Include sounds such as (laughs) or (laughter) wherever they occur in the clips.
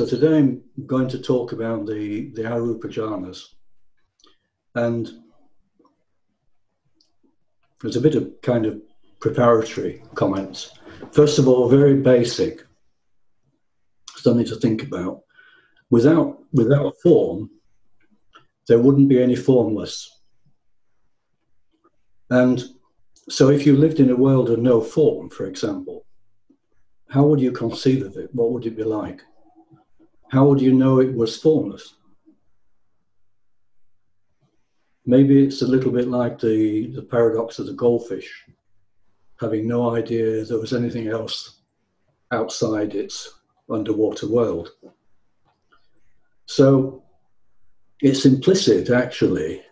So today I'm going to talk about the, the Arupa jhanas. And there's a bit of kind of preparatory comments. First of all, very basic, something to think about. Without, without form, there wouldn't be any formless. And so if you lived in a world of no form, for example, how would you conceive of it? What would it be like? How would you know it was formless? Maybe it's a little bit like the, the paradox of the goldfish, having no idea there was anything else outside its underwater world. So it's implicit, actually,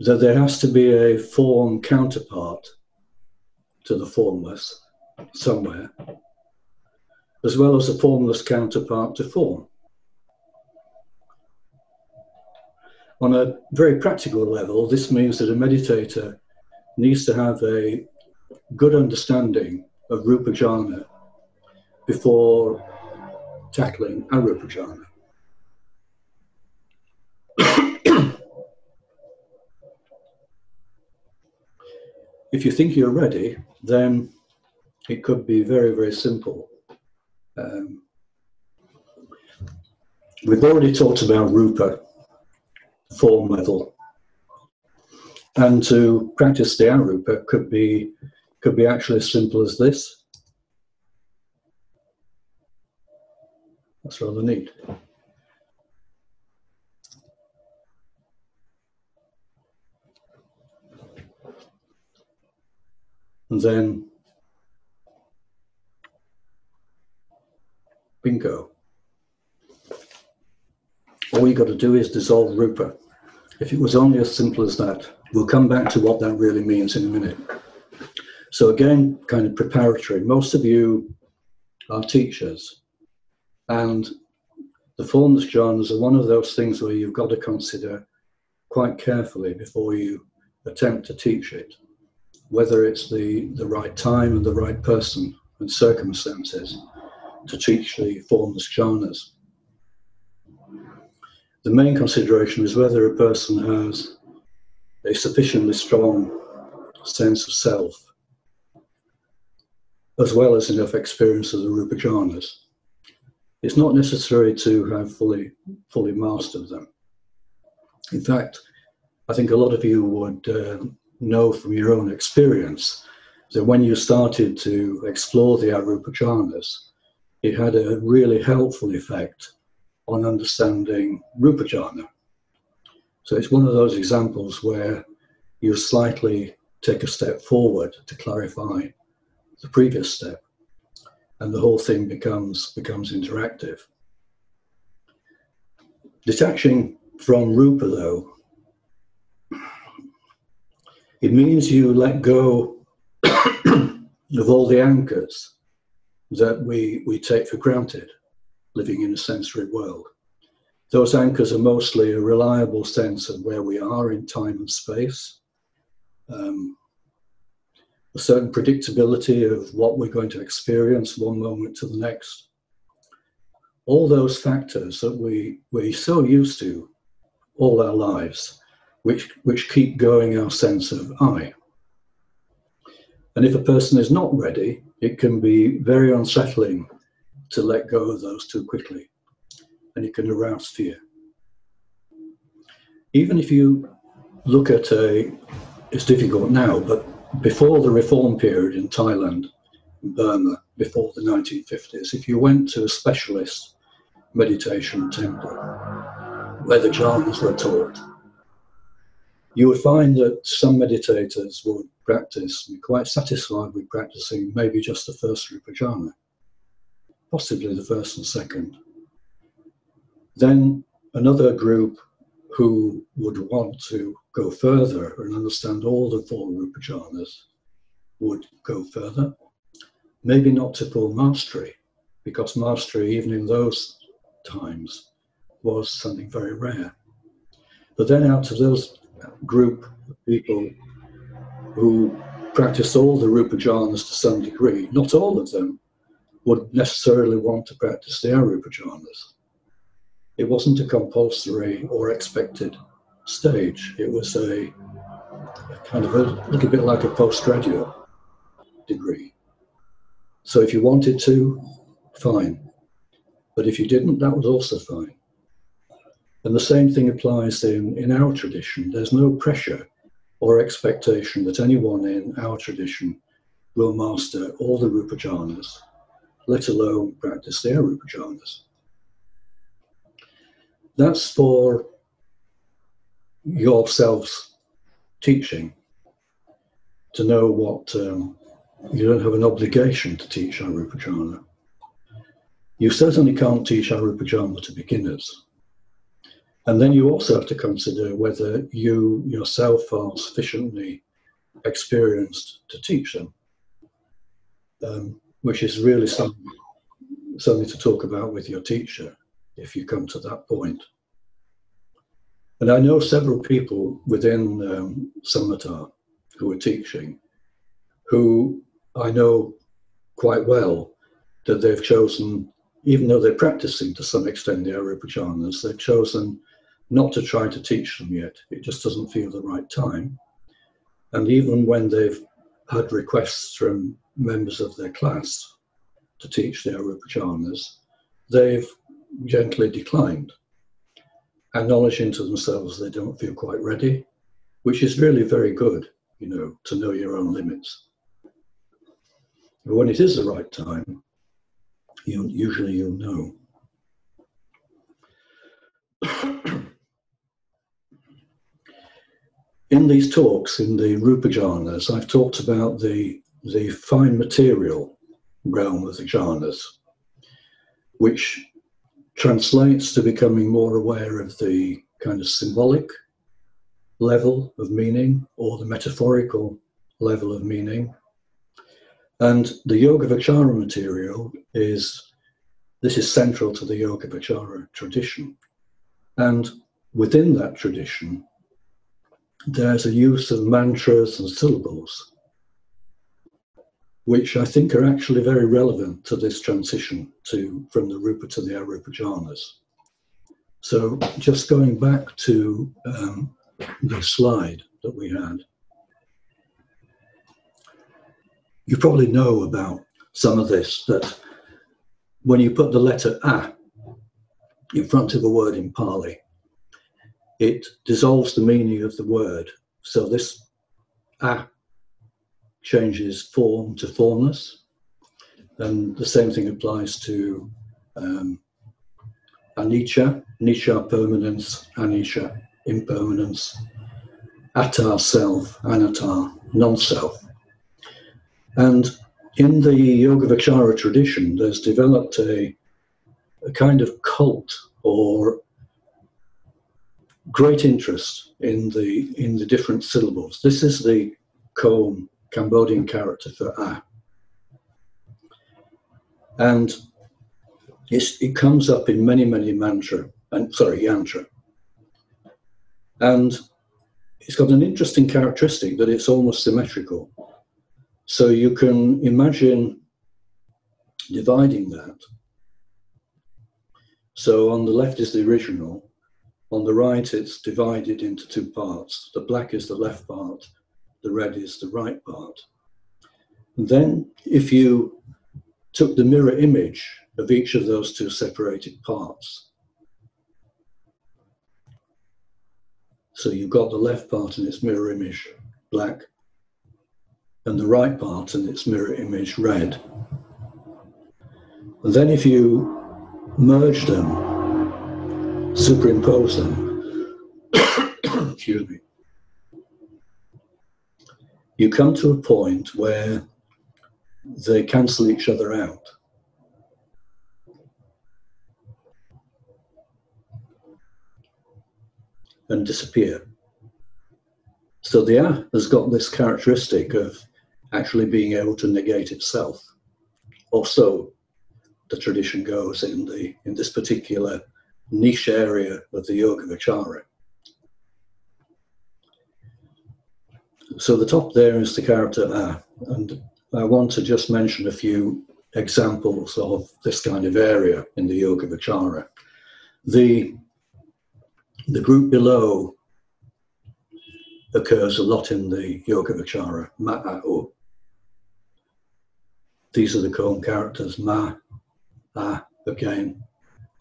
that there has to be a form counterpart to the formless somewhere, as well as a formless counterpart to form. On a very practical level, this means that a meditator needs to have a good understanding of Rupa Jhana before tackling Arupa Jhana. if you think you're ready, then it could be very, very simple. Um, we've already talked about Rupa, form level. And to practice the Arupa could be, could be actually as simple as this. That's rather neat. And then bingo. All you got to do is dissolve Rupa. If it was only as simple as that, we'll come back to what that really means in a minute. So again, kind of preparatory. Most of you are teachers, and the formless jhanas are one of those things where you've got to consider quite carefully before you attempt to teach it whether it's the, the right time and the right person and circumstances to teach the formless jhanas. The main consideration is whether a person has a sufficiently strong sense of self, as well as enough experience of the Rupa jhanas. It's not necessary to have fully, fully mastered them. In fact, I think a lot of you would uh, know from your own experience that when you started to explore the Arupa jhanas, it had a really helpful effect on understanding Rupa jhana. So it's one of those examples where you slightly take a step forward to clarify the previous step, and the whole thing becomes becomes interactive. Detaching from Rupa, though, it means you let go (coughs) of all the anchors that we, we take for granted living in a sensory world. Those anchors are mostly a reliable sense of where we are in time and space, um, a certain predictability of what we're going to experience one moment to the next. All those factors that we, we're so used to all our lives which, which keep going our sense of I. And if a person is not ready, it can be very unsettling to let go of those too quickly, and it can arouse fear. Even if you look at a, it's difficult now, but before the reform period in Thailand, Burma, before the 1950s, if you went to a specialist meditation temple where the jhanas were taught, you would find that some meditators would practice, be quite satisfied with practicing maybe just the first Rupa jhana, possibly the first and second. Then another group who would want to go further and understand all the four Rupa jhanas would go further. Maybe not to full mastery, because mastery, even in those times, was something very rare. But then out of those group of people who practice all the Rupa jhanas to some degree, not all of them, would necessarily want to practice the Arupa jhanas. It wasn't a compulsory or expected stage. It was a, a kind of a little bit like a postgraduate degree. So if you wanted to, fine. But if you didn't, that was also fine. And the same thing applies in, in our tradition. There's no pressure or expectation that anyone in our tradition will master all the Rupa jhanas, let alone practice their Rupa jhanas. That's for yourselves teaching to know what um, you don't have an obligation to teach Arupa jhana. You certainly can't teach Arupa jhana to beginners. And then you also have to consider whether you yourself are sufficiently experienced to teach them, um, which is really something, something to talk about with your teacher if you come to that point. And I know several people within um, Samatha who are teaching who I know quite well that they've chosen, even though they're practicing to some extent the Arupa jhanas, they've chosen not to try to teach them yet. It just doesn't feel the right time. And even when they've had requests from members of their class to teach the Arupa they've gently declined, acknowledging to themselves they don't feel quite ready, which is really very good, you know, to know your own limits. But when it is the right time, you usually you'll know. (coughs) in these talks in the Rupa jhanas, I've talked about the, the fine material realm of the jhanas, which translates to becoming more aware of the kind of symbolic level of meaning or the metaphorical level of meaning. And the Yogavacara material is, this is central to the Yogavacara tradition. And within that tradition, there's a use of mantras and syllables, which I think are actually very relevant to this transition to from the Rupa to the Arupa jhanas. So just going back to um, the slide that we had, you probably know about some of this that when you put the letter A in front of a word in Pali, it dissolves the meaning of the word. So this a changes form to formless. And the same thing applies to um, anicca, permanence, anicca impermanence, atta self, anatta non-self. And in the Yogavacara tradition, there's developed a, a kind of cult or great interest in the in the different syllables. This is the Khom Cambodian character for A. And it comes up in many, many mantra, and sorry, yantra. And it's got an interesting characteristic that it's almost symmetrical. So you can imagine dividing that. So on the left is the original, on the right, it's divided into two parts. The black is the left part, the red is the right part. And then, if you took the mirror image of each of those two separated parts, so you've got the left part and its mirror image black, and the right part and its mirror image red. And then, if you merge them superimpose them, (coughs) excuse me, you come to a point where they cancel each other out. And disappear. So the A has got this characteristic of actually being able to negate itself. Also, the tradition goes in the in this particular niche area of the Yogavacara. So the top there is the character A, and I want to just mention a few examples of this kind of area in the Yogavacara. The, the group below occurs a lot in the Yogavacara, Ma'u. These are the Khom characters, Ma, A again,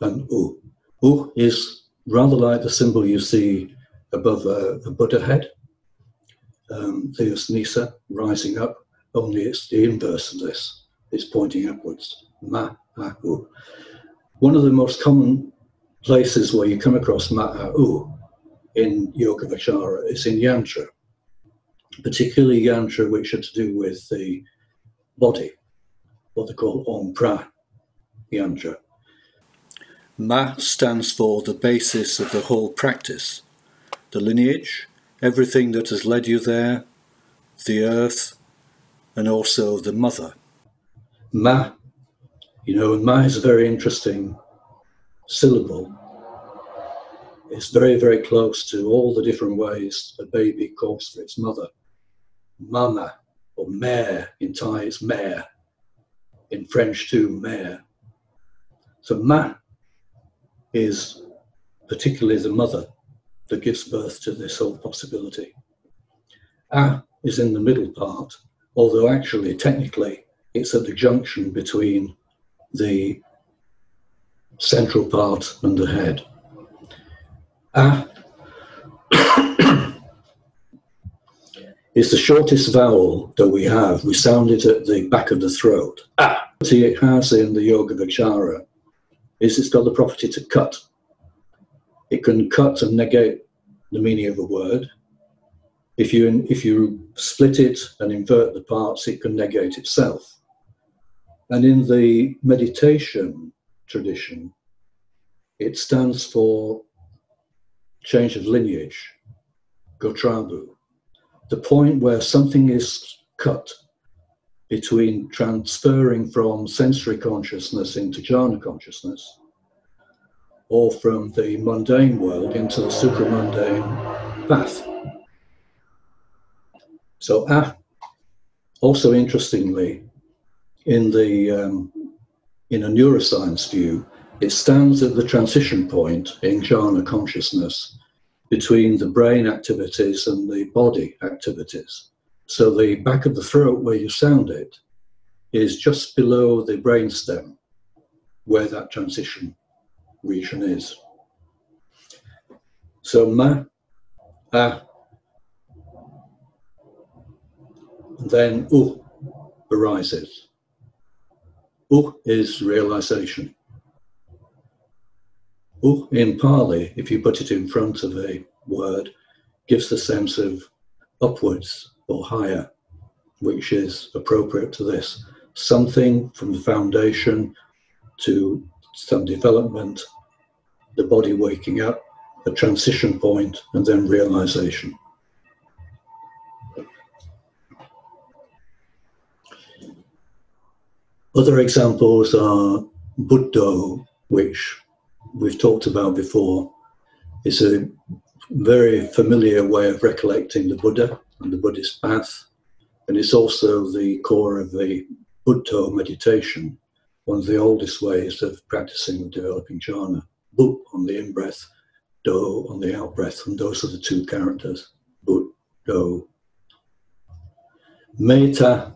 and U. U is rather like the symbol you see above a, a Buddha head, um, Theos Nisa, rising up, only it's the inverse of this. It's pointing upwards. Ma'u. One of the most common places where you come across Ma'u in Yogavacara is in Yantra, particularly Yantra which are to do with the body, what they call Om Pra Yantra. Ma stands for the basis of the whole practice, the lineage, everything that has led you there, the earth, and also the mother. Ma, you know, Ma is a very interesting syllable. It's very, very close to all the different ways a baby calls for its mother. Mama, or mère in Thai is mère. In French too, mère. So Ma is particularly the mother that gives birth to this whole possibility. A is in the middle part, although actually, technically, it's at the junction between the central part and the head. A (coughs) is the shortest vowel that we have. We sound it at the back of the throat. A. It has in the Yogavacara is it's got the property to cut. It can cut and negate the meaning of a word. If you, if you split it and invert the parts, it can negate itself. And in the meditation tradition, it stands for change of lineage, gotrabhu, the point where something is cut between transferring from sensory consciousness into jhana consciousness or from the mundane world into the supramundane path. So, ah, also interestingly, in the um, in a neuroscience view, it stands at the transition point in jhana consciousness between the brain activities and the body activities. So the back of the throat where you sound it is just below the brainstem where that transition region is. So ma, a, then u arises. U is realization. U in Pali, if you put it in front of a word, gives the sense of upwards or higher, which is appropriate to this. Something from the foundation to some development, the body waking up, a transition point, and then realization. Other examples are Buddha, which we've talked about before. It's a very familiar way of recollecting the Buddha and the Buddhist path. And it's also the core of the Buddha meditation, one of the oldest ways of practicing and developing jhana. Bu on the in breath, do on the out breath, and those are the two characters. Bu, do. Metta,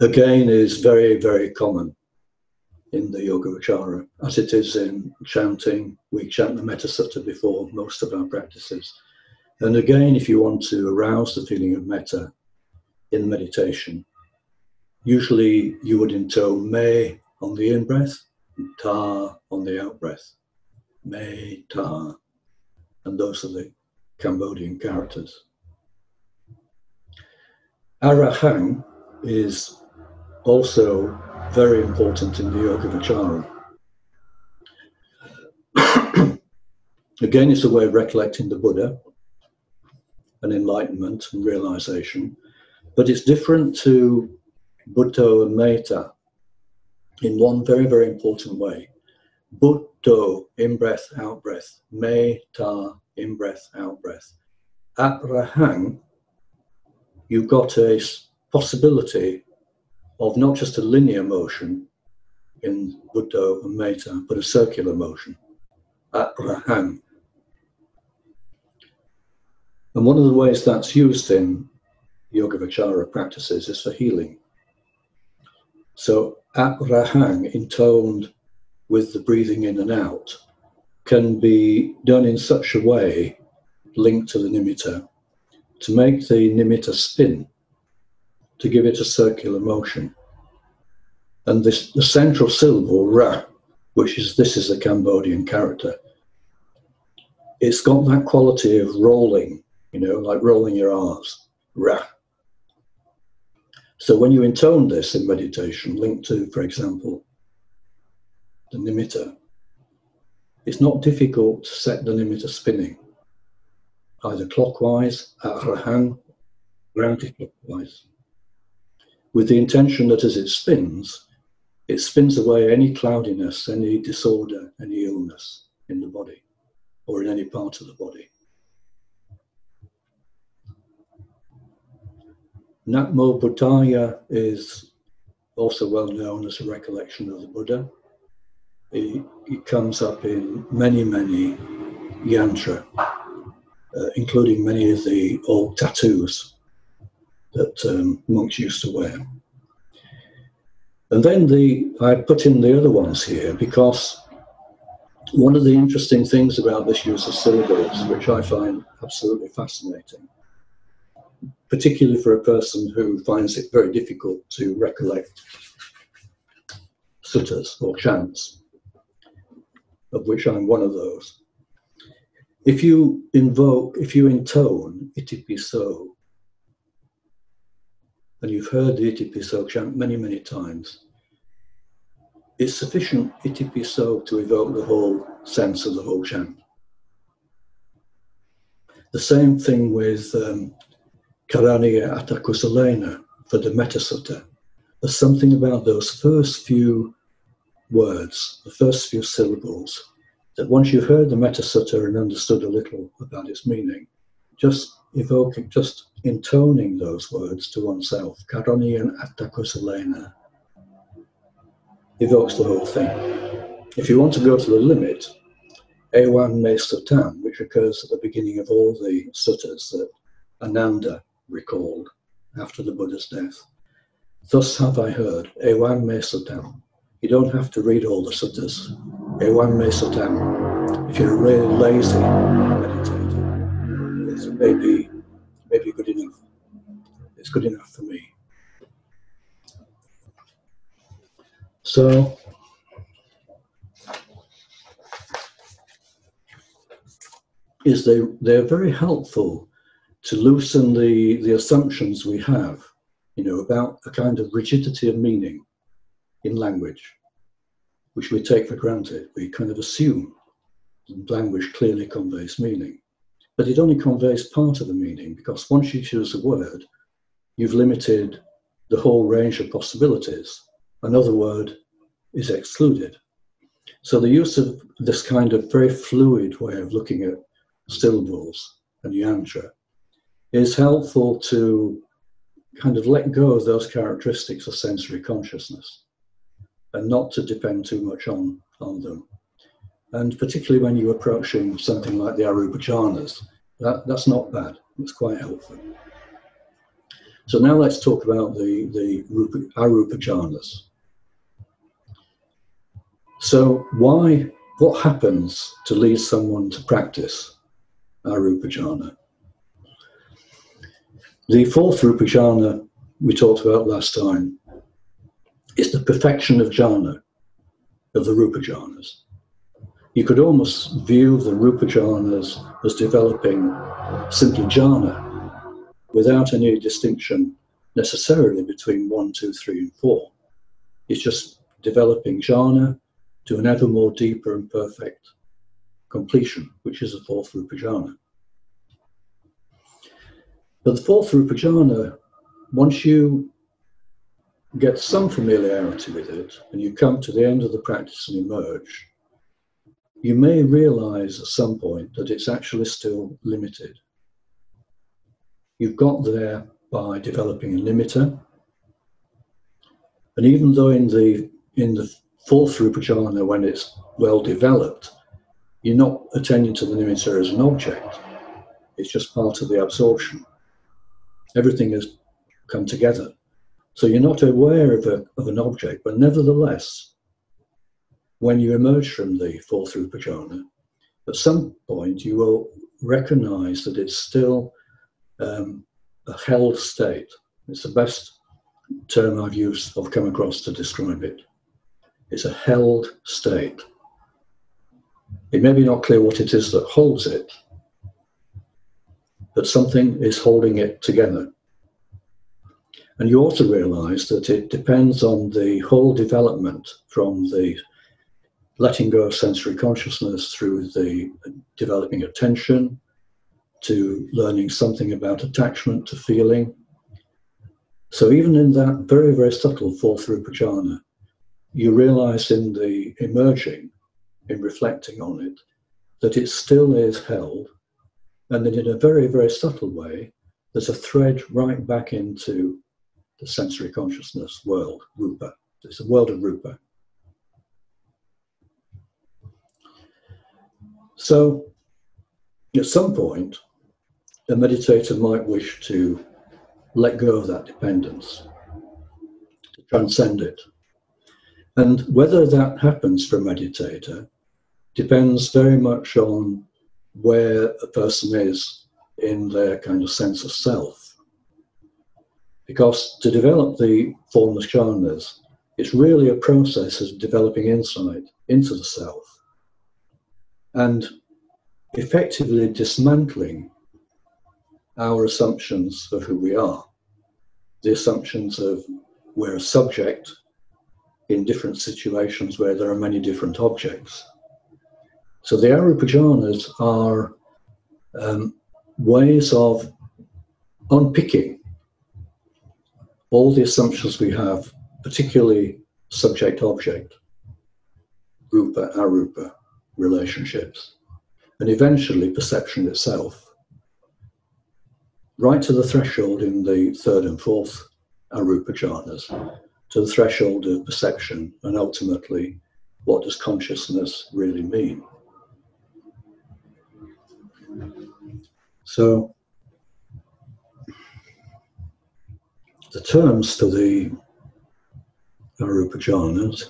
again, is very, very common in the Yogavacara, as it is in chanting. We chant the Metta Sutta before most of our practices. And again, if you want to arouse the feeling of metta in meditation, usually you would intone me on the in breath, ta on the out breath. Me, ta. And those are the Cambodian characters. Arahang is also very important in the Yogavacara. (clears throat) Again, it's a way of recollecting the Buddha and enlightenment and realization, but it's different to Buddha and Metta in one very, very important way. Buddha, in breath, out breath. Metta, in breath, out breath. Arahang, you've got a possibility of not just a linear motion in Buddha and Metta, but a circular motion, Arahang. And one of the ways that's used in Yoga practices is for healing. So Arahang, intoned with the breathing in and out, can be done in such a way, linked to the nimitta, to make the nimitta spin, to give it a circular motion. And this, the central syllable, ra, which is this is a Cambodian character, it's got that quality of rolling, you know, like rolling your R's, ra. So when you intone this in meditation, linked to, for example, the nimitta, it's not difficult to set the nimitta spinning, either clockwise, arahang, or anti-clockwise, with the intention that as it spins, it spins away any cloudiness, any disorder, any illness in the body or in any part of the body. Namo Buddhaya is also well known as a recollection of the Buddha. It, it comes up in many, many yantra, uh, including many of the old tattoos that um, monks used to wear. And then the I put in the other ones here because one of the interesting things about this use of syllables, which I find absolutely fascinating, particularly for a person who finds it very difficult to recollect suttas or chants, of which I'm one of those. If you invoke, if you intone iti piso and you've heard the Iti Piso chant many, many times, it's sufficient Iti Piso to evoke the whole sense of the whole chant. The same thing with um, Karaniya Atakusalena for the Metta Sutta. There's something about those first few words, the first few syllables, that once you've heard the Metta Sutta and understood a little about its meaning, just evoking, just intoning those words to oneself, Karaniyan Attakusalena, evokes the whole thing. If you want to go to the limit, Evam Me Sutam, which occurs at the beginning of all the suttas that Ananda recalled after the Buddha's death. Thus have I heard, Evam Me Sutam. You don't have to read all the suttas. Evam Me Sutam. If you're really lazy meditator, it's maybe maybe good enough. It's good enough for me. So, is they they're very helpful to loosen the the assumptions we have, you know, about a kind of rigidity of meaning in language, which we take for granted. We kind of assume language clearly conveys meaning. But it only conveys part of the meaning because once you choose a word, you've limited the whole range of possibilities. Another word is excluded. So the use of this kind of very fluid way of looking at syllables and yantra is helpful to kind of let go of those characteristics of sensory consciousness and not to depend too much on, on them. And particularly when you're approaching something like the Arupa jhanas, that, that's not bad. It's quite helpful. So now let's talk about the, the Rupa, Arupa jhanas. So why, what happens to lead someone to practice Arupa jhana? The fourth Rupa jhana we talked about last time is the perfection of jhana, of the Rupa jhanas you could almost view the Rupa jhanas as developing simply jhana without any distinction necessarily between one, two, three, and four. It's just developing jhana to an ever more deeper and perfect completion, which is the fourth Rupa jhana. But the fourth Rupa jhana, once you get some familiarity with it and you come to the end of the practice and emerge, you may realize at some point that it's actually still limited. You've got there by developing a limiter. And even though in the in the fourth Rupa jhana, when it's well developed, you're not attending to the nimitta as an object. It's just part of the absorption. Everything has come together. So you're not aware of, a, of an object, but nevertheless, when you emerge from the fourth Rupa jhana, at some point you will recognize that it's still um, a held state. It's the best term I've used, I've come across to describe it. It's a held state. It may be not clear what it is that holds it, but something is holding it together. And you also realize that it depends on the whole development from the letting go of sensory consciousness through the developing attention to learning something about attachment to feeling. So even in that very, very subtle fourth Rupa jhana, you realize in the emerging, in reflecting on it, that it still is held, and then, in a very, very subtle way, there's a thread right back into the sensory consciousness world, Rupa. It's the world of Rupa. So, at some point, a meditator might wish to let go of that dependence, to transcend it. And whether that happens for a meditator depends very much on where a person is in their kind of sense of self. Because to develop the formless jhanas, it's really a process of developing insight into the self and effectively dismantling our assumptions of who we are, the assumptions of we're a subject in different situations where there are many different objects. So the Arupa jhanas are um, ways of unpicking all the assumptions we have, particularly subject object, rupa, arupa relationships, and eventually perception itself right to the threshold in the third and fourth arupa jhanas, to the threshold of perception, and ultimately, what does consciousness really mean? So, the terms for the arupa jhanas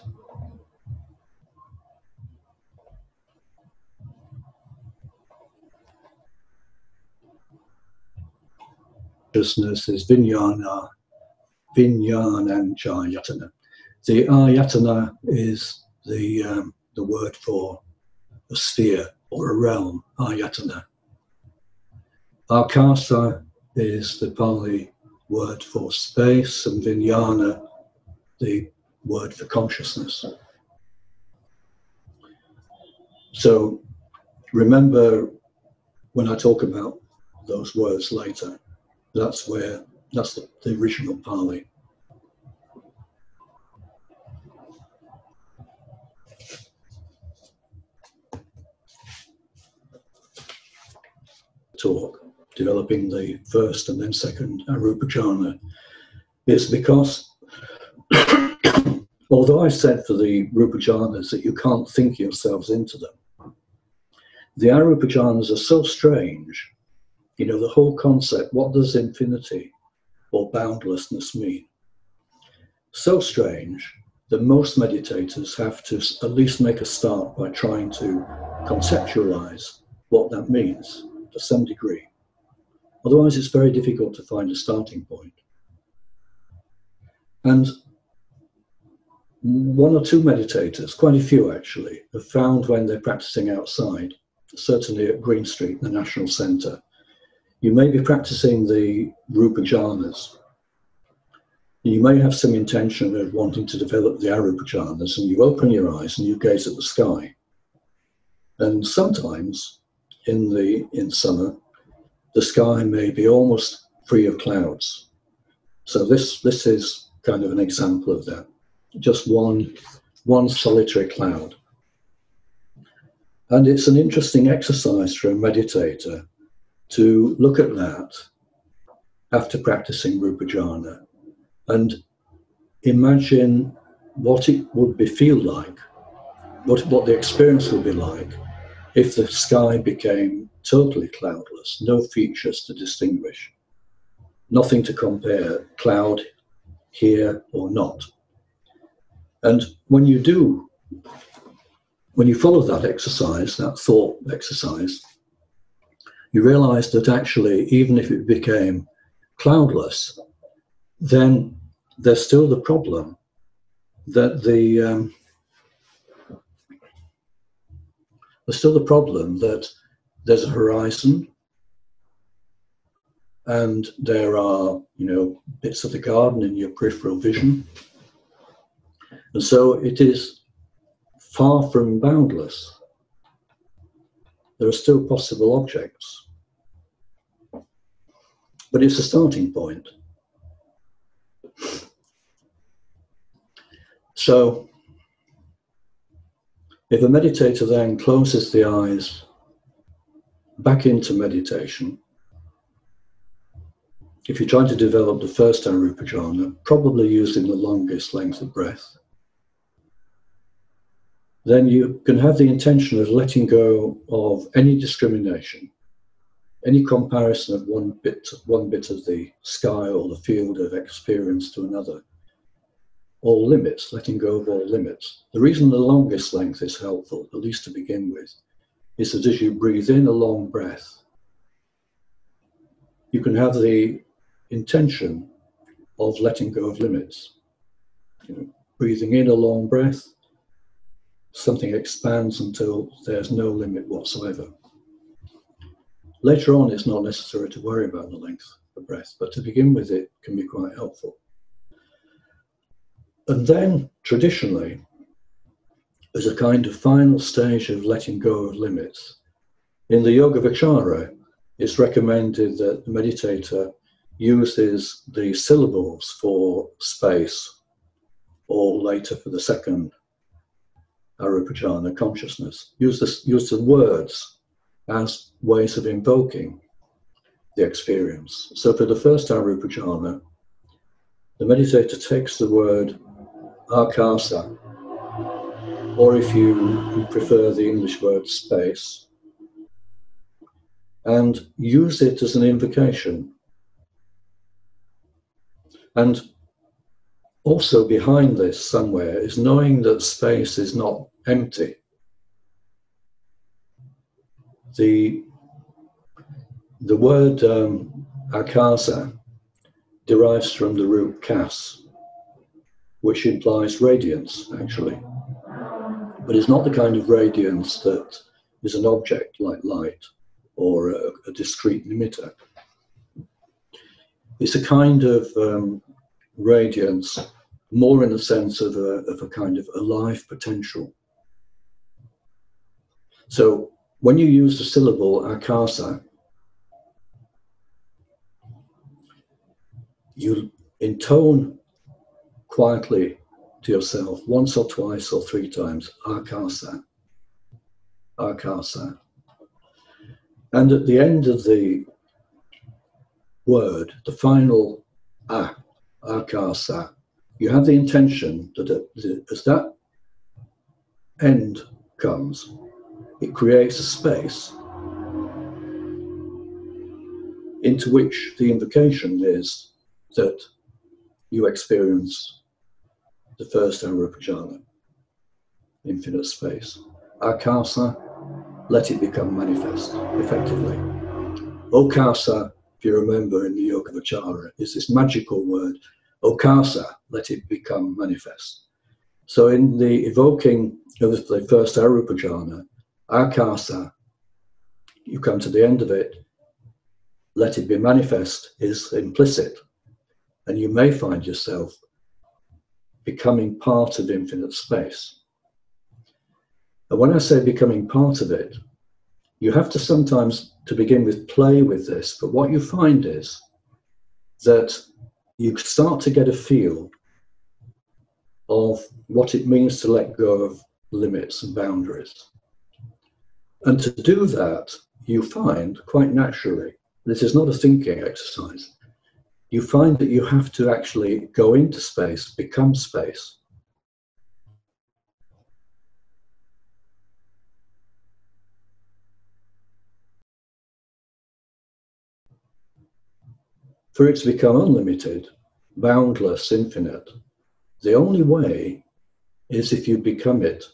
consciousness is vijnana, vijnananjayatana. The ayatana is the, um, the word for a sphere or a realm, ayatana. Akasa is the Pali word for space, and vijnana, the word for consciousness. So remember when I talk about those words later, that's where, that's the, the original Pali. Talk, developing the first and then second uh, Arupa jhana, is because (coughs) although I said for the Rupa jhanas that you can't think yourselves into them, the Arupa jhanas are so strange you know, the whole concept what does infinity or boundlessness mean? So strange that most meditators have to at least make a start by trying to conceptualize what that means to some degree. Otherwise, it's very difficult to find a starting point. And one or two meditators, quite a few actually, have found when they're practicing outside, certainly at Greenstreete, the National Centre, you may be practicing the Rupa jhanas. You may have some intention of wanting to develop the Arupa jhanas, and you open your eyes and you gaze at the sky. And sometimes in the in summer, the sky may be almost free of clouds. So this this is kind of an example of that. Just one one solitary cloud. And it's an interesting exercise for a meditator to look at that after practicing Rupa Jhana and imagine what it would be feel like, what, what the experience would be like if the sky became totally cloudless, no features to distinguish, nothing to compare, cloud here or not. And when you do, when you follow that exercise, that thought exercise, you realize that actually, even if it became cloudless, then there's still the problem that the um, there's still the problem that there's a horizon. And there are you know bits of the garden in your peripheral vision. And so it is far from boundless. There are still possible objects. But it's a starting point. So, if a meditator then closes the eyes back into meditation, if you're trying to develop the first Arupa jhana, probably using the longest length of breath, then you can have the intention of letting go of any discrimination, any comparison of one bit, one bit of the sky or the field of experience to another all limits, letting go of all limits. The reason the longest length is helpful, at least to begin with, is that as you breathe in a long breath, you can have the intention of letting go of limits. You know, breathing in a long breath, something expands until there's no limit whatsoever. Later on, it's not necessary to worry about the length of the breath, but to begin with, it can be quite helpful. And then, traditionally, as a kind of final stage of letting go of limits, in the Yogavacara, it's recommended that the meditator uses the syllables for space, or later for the second Arupa jhana consciousness. Use, this, use the words as ways of invoking the experience. So for the first Arupa jhana, the meditator takes the word akasa, or if you prefer the English word space, and use it as an invocation. And also behind this somewhere is knowing that space is not empty. The, the word um, akasa derives from the root kas, which implies radiance, actually. But it's not the kind of radiance that is an object like light or a, a discrete emitter. It's a kind of um, radiance more in the sense of a, of a kind of alive potential. So when you use the syllable akasa, you intone quietly to yourself once or twice or three times, Akasa, Akasa. And at the end of the word, the final A, Akasa, you have the intention that as that end comes, it creates a space into which the invocation is that you experience the first Arupa jhana, infinite space. Akasa, let it become manifest, effectively. Okasa, if you remember in the Yogavacara, is this magical word. Okasa, let it become manifest. So in the evoking of the first Arupajana, Akasa, you come to the end of it, let it be manifest is implicit. And you may find yourself becoming part of infinite space. And when I say becoming part of it, you have to sometimes, to begin with, play with this. But what you find is that you start to get a feel of what it means to let go of limits and boundaries. And to do that, you find quite naturally, this is not a thinking exercise, you find that you have to actually go into space, become space. For it to become unlimited, boundless, infinite, the only way is if you become it.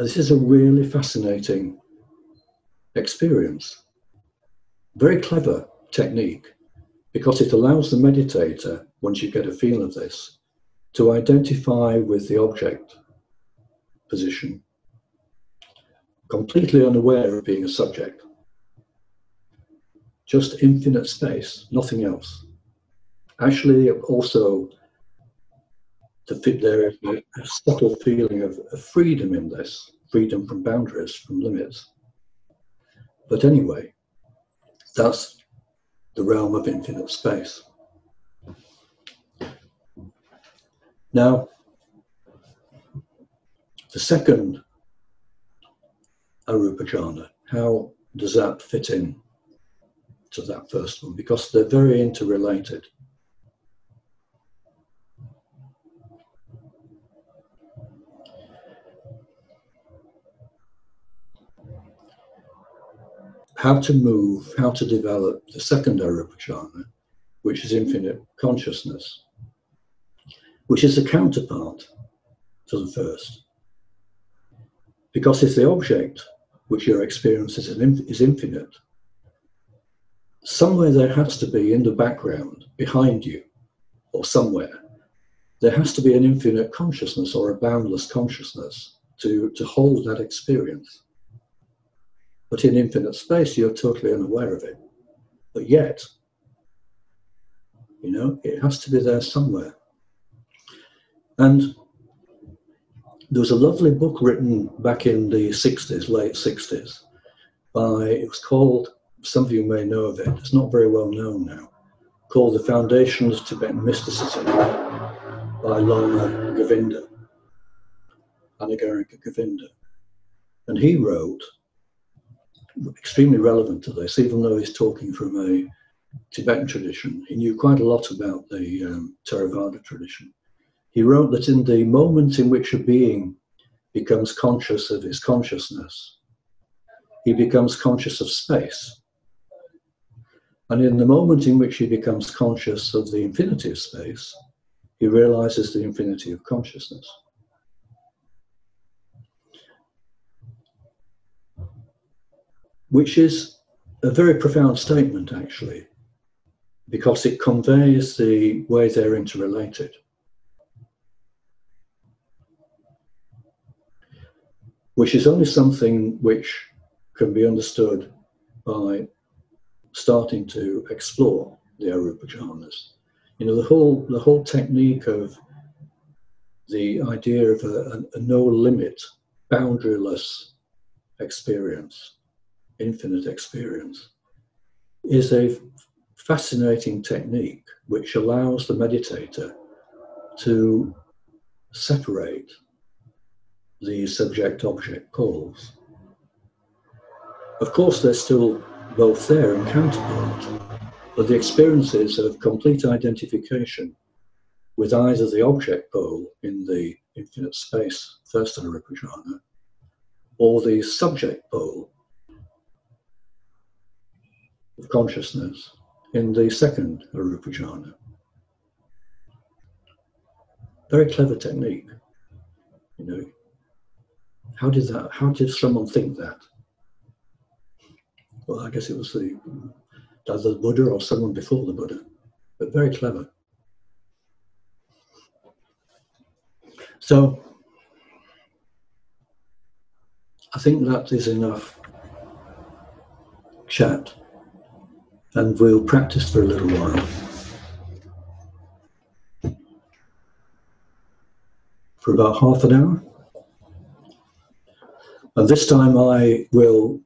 This is a really fascinating experience. Very clever technique because it allows the meditator, once you get a feel of this, to identify with the object position, completely unaware of being a subject. Just infinite space, nothing else. Actually, also, to fit there is a subtle feeling of, of freedom in this freedom from boundaries, from limits. But anyway, that's the realm of infinite space. Now, the second Arupa jhana, how does that fit in to that first one? Because they're very interrelated. How to move, how to develop the second Arupa which is infinite consciousness, which is a counterpart to the first. Because if the object which your experience is, is infinite, somewhere there has to be in the background, behind you, or somewhere, there has to be an infinite consciousness or a boundless consciousness to, to hold that experience. But in infinite space, you're totally unaware of it. But yet, you know, it has to be there somewhere. And there was a lovely book written back in the 60s, late 60s, by, it was called, some of you may know of it, it's not very well known now, called The Foundations of Tibetan Mysticism by Lama Govinda, Anagarika Govinda. And he wrote extremely relevant to this, even though he's talking from a Tibetan tradition. He knew quite a lot about the um, Theravada tradition. He wrote that in the moment in which a being becomes conscious of his consciousness, he becomes conscious of space. And in the moment in which he becomes conscious of the infinity of space, he realizes the infinity of consciousness. Which is a very profound statement, actually, because it conveys the way they're interrelated. Which is only something which can be understood by starting to explore the Arupa jhanas. You know, the whole the whole technique of the idea of a, a, a no limit, boundaryless experience infinite experience is a fascinating technique which allows the meditator to separate the subject object poles. Of course, they're still both there and counterpart, but the experiences of complete identification with either the object pole in the infinite space, first in Arupa or the subject pole of consciousness in the second Arupa jhana. Very clever technique. You know, how did that? How did someone think that? Well, I guess it was the either the Buddha or someone before the Buddha, but very clever. So I think that is enough chat and we'll practice for a little while. For about half an hour. And this time I will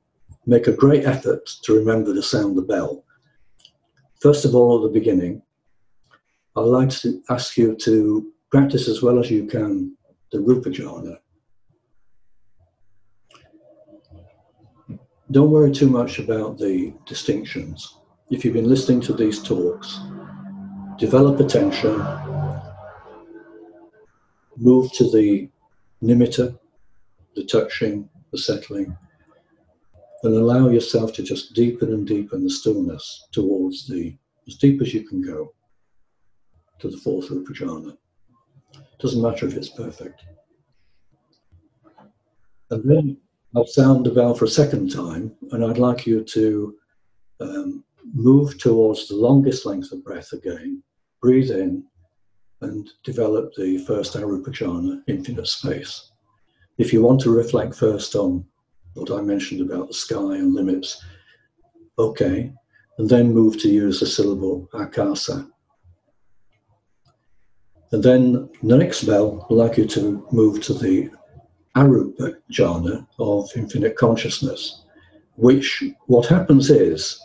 make a great effort to remember to sound the bell. First of all, at the beginning, I'd like to ask you to practice as well as you can the Rupa Jhana. Don't worry too much about the distinctions if you've been listening to these talks, develop attention, move to the nimitta, the touching, the settling, and allow yourself to just deepen and deepen the stillness towards the, as deep as you can go, to the fourth rupa jhana. Doesn't matter if it's perfect. And then I'll sound the bell for a second time, and I'd like you to um, move towards the longest length of breath again. Breathe in and develop the first Arupa jhana, infinite space. If you want to reflect first on what I mentioned about the sky and limits, okay, and then move to use the syllable akasa. And then the next bell, I'd like you to move to the Arupa jhana of infinite consciousness, which what happens is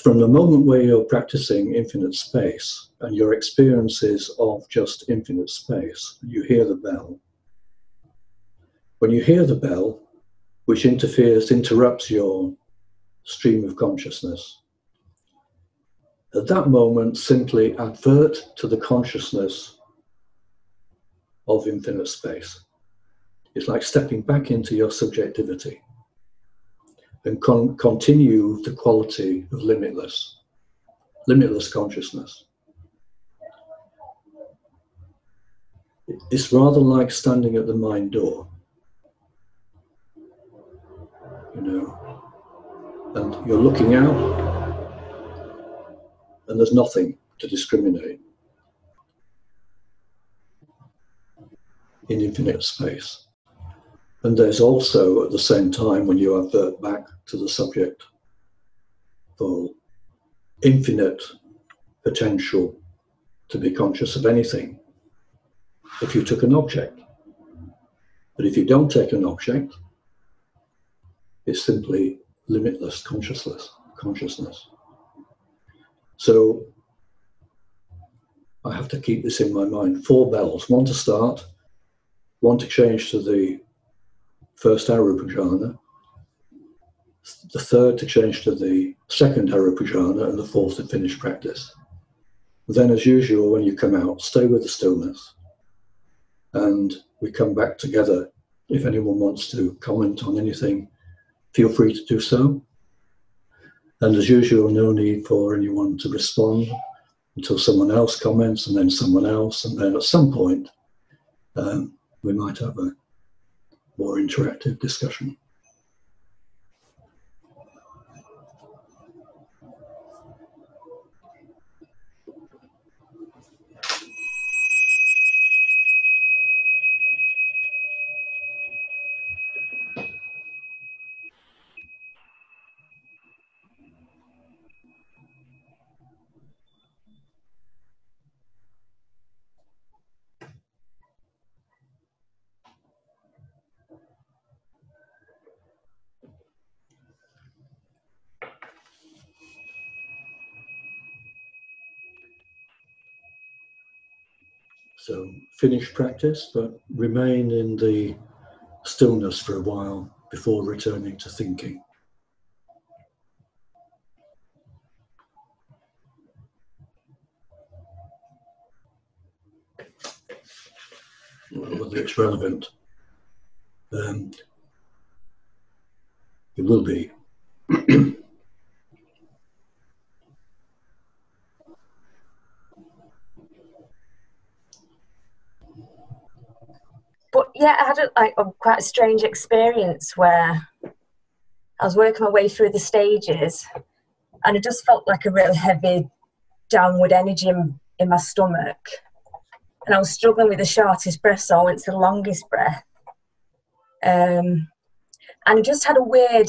from the moment where you're practicing infinite space and your experiences of just infinite space, you hear the bell. When you hear the bell, which interferes, interrupts your stream of consciousness, at that moment, simply advert to the consciousness of infinite space. It's like stepping back into your subjectivity and con- continue the quality of limitless, limitless consciousness. It's rather like standing at the mind door, you know, and you're looking out, and there's nothing to discriminate in infinite space. And there's also, at the same time, when you advert back to the subject, for infinite potential to be conscious of anything if you took an object. But if you don't take an object, it's simply limitless consciousness. Consciousness. So I have to keep this in my mind. Four bells: one to start, one to change to the first Arupa jhana, the third to change to the second Arupa jhana, and the fourth to finish practice. Then, as usual, when you come out, stay with the stillness, and we come back together. If anyone wants to comment on anything, feel free to do so. And as usual, no need for anyone to respond until someone else comments, and then someone else, and then at some point, um, we might have a more interactive discussion. So finish practice, but remain in the stillness for a while before returning to thinking. Whether it's relevant, um, it will be. Yeah, I had a, like a, quite a strange experience where I was working my way through the stages, and it just felt like a really heavy downward energy in, in my stomach, and I was struggling with the shortest breath, so I went to the longest breath, um, and I just had a weird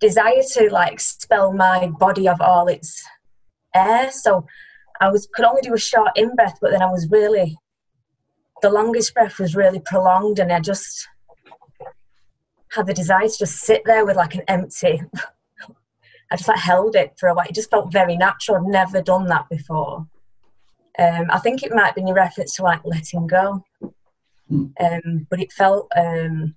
desire to like expel my body of all its air, so I was could only do a short in breath, but then I was really the longest breath was really prolonged, and I just had the desire to just sit there with like an empty. (laughs) I just like held it for a while. It just felt very natural. I'd never done that before. Um, I think it might be in reference to like letting go, hmm. um, but it felt um,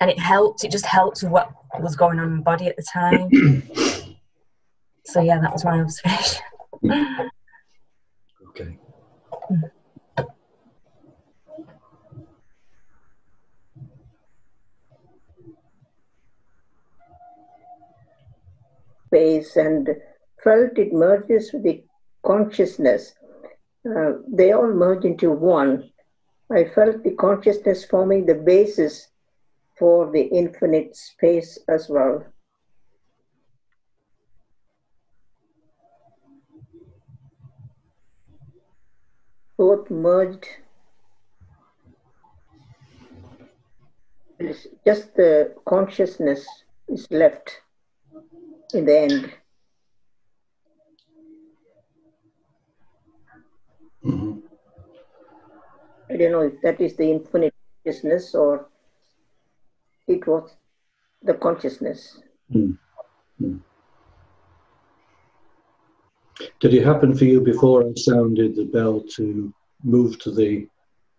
and it helped. It just helped with what was going on in my body at the time. (clears throat) so yeah, that was my observation. okay. Space and felt it merges with the consciousness. Uh, they all merge into one. I felt the consciousness forming the basis for the infinite space as well. Both merged. It's just the consciousness is left in the end. Mm-hmm. I don't know if that is the infinite consciousness or it was the consciousness. Mm. Mm. Did it happen for you before I sounded the bell to move to the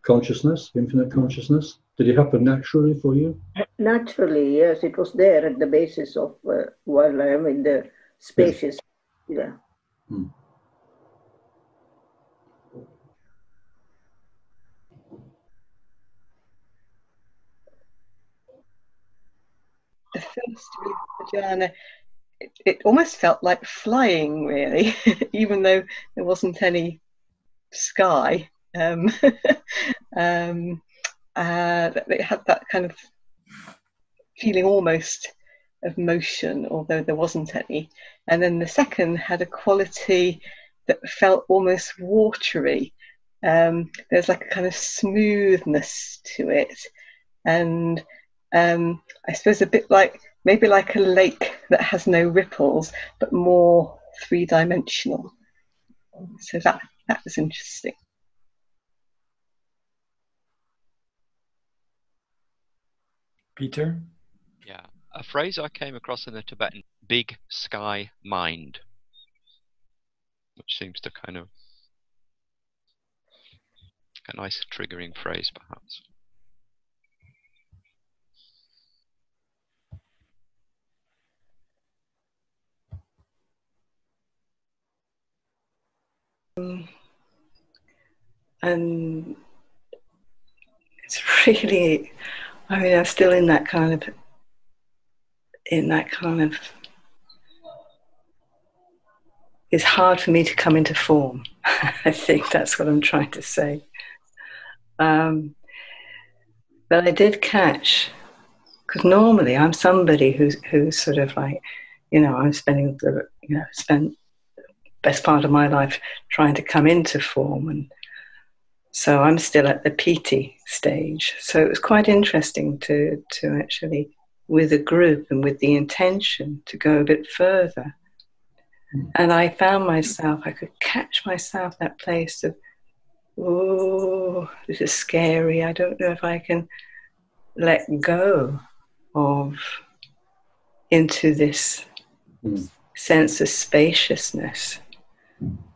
consciousness, infinite consciousness? Did it happen naturally for you? Naturally, yes. It was there at the basis of uh, while I am in the spacious. Yeah. Mm. the first jhana, it, it almost felt like flying, really, (laughs) even though there wasn't any sky. Um, (laughs) um, uh, it had that kind of feeling almost of motion, although there wasn't any. And then the second had a quality that felt almost watery. Um, there's like a kind of smoothness to it, and um, I suppose a bit like maybe like a lake that has no ripples, but more three dimensional. So that that was interesting. Peter? Yeah, a phrase I came across in the Tibetan, big sky mind, which seems to kind of a nice triggering phrase, perhaps. Um, and it's (laughs) really i mean i'm still in that kind of in that kind of it's hard for me to come into form (laughs) i think that's what i'm trying to say. Um, but i did catch because normally i'm somebody who's who's sort of like you know i'm spending the you know spent best part of my life trying to come into form and so I'm still at the piti stage. So it was quite interesting to to actually with a group and with the intention to go a bit further. And I found myself, I could catch myself that place of, oh, this is scary. I don't know if I can let go of into this mm. sense of spaciousness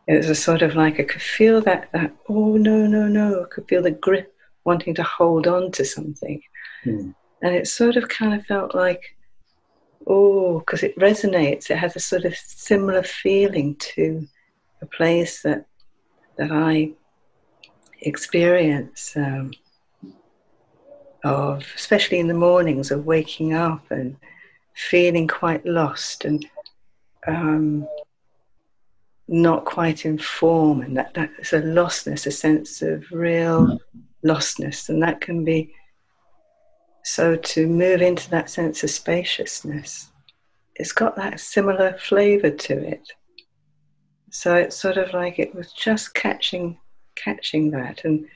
it was a sort of like I could feel that, that oh no no no. I could feel the grip wanting to hold on to something. Mm. and it sort of kind of felt like oh because it resonates. It has a sort of similar feeling to a place that that I experience um, of especially in the mornings of waking up and feeling quite lost and um, not quite in form, and that that's a lostness, a sense of real mm. lostness, and that can be so to move into that sense of spaciousness. It's got that similar flavor to it. So it's sort of like it was just catching catching that and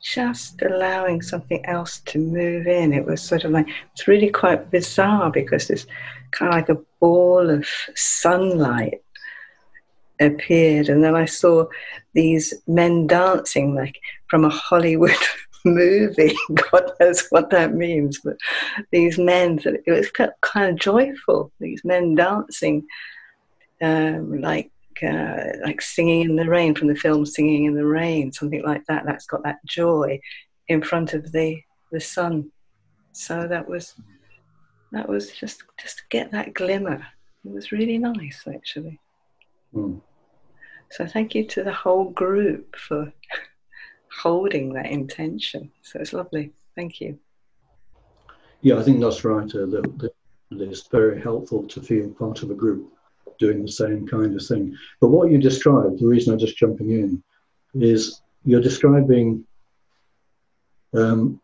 just allowing something else to move in. It was sort of like it's really quite bizarre because it's kind of like a ball of sunlight appeared, and then I saw these men dancing like from a Hollywood (laughs) movie. (laughs) God knows what that means, but these men, it was kind of joyful. These men dancing, um, like uh, like singing in the rain from the film "Singing in the Rain," something like that. That's got that joy in front of the the sun. So that was that was just just to get that glimmer. It was really nice, actually. Mm. So thank you to the whole group for holding that intention. So it's lovely. Thank you. Yeah, I think that's right. Uh, that, that it's very helpful to feel part of a group doing the same kind of thing. But what you described, the reason I'm just jumping in, is you're describing um,